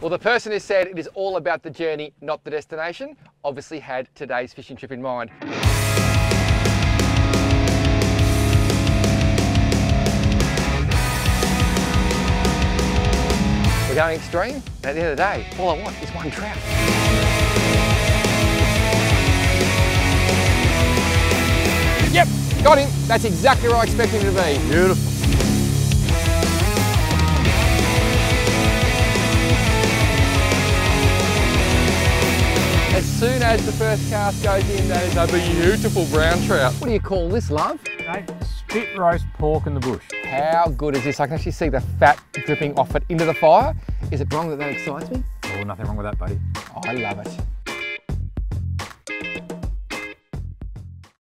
Well, the person who said it is all about the journey, not the destination, obviously had today's fishing trip in mind. We're going extreme, at the end of the day, all I want is one trout. Yep, got him. That's exactly where I expected him to be. Beautiful. Soon as the first cast goes in, that is a beautiful brown trout. What do you call this, love? Okay, spit roast pork in the bush. How good is this? I can actually see the fat dripping off it into the fire. Is it wrong that that excites me? Oh, nothing wrong with that, buddy. Oh, I love it.